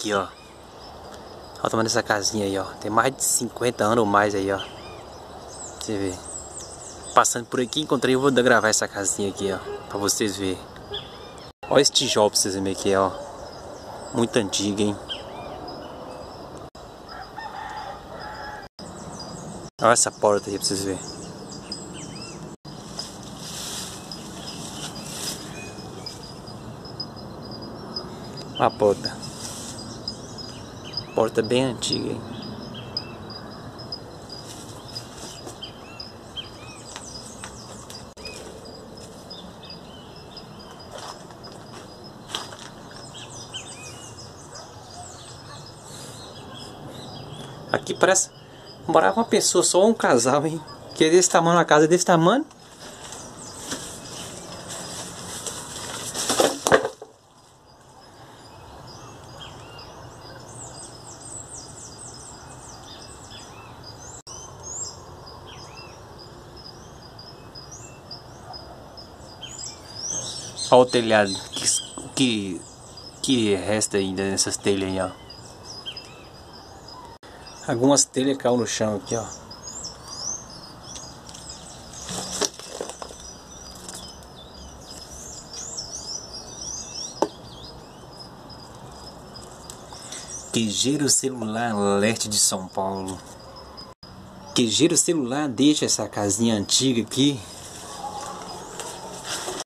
aqui, ó. Olha o tamanho dessa casinha aí, ó. Tem mais de 50 anos ou mais aí, ó. Você vê. Passando por aqui, encontrei, eu vou gravar essa casinha aqui, ó. Pra vocês verem. Olha esse tijolo pra vocês verem aqui, ó. Muito antigo, hein. Olha essa porta aí pra vocês verem. A porta. Porta bem antiga, hein? Aqui parece morava uma pessoa, só um casal, hein? Que é desse tamanho, uma casa desse tamanho. Olha o telhado. Que, que, resta ainda nessas telhas aí, ó. Algumas telhas caíram no chão aqui, ó. Quejeiro celular leste de São Paulo. Quejeiro celular deixa essa casinha antiga aqui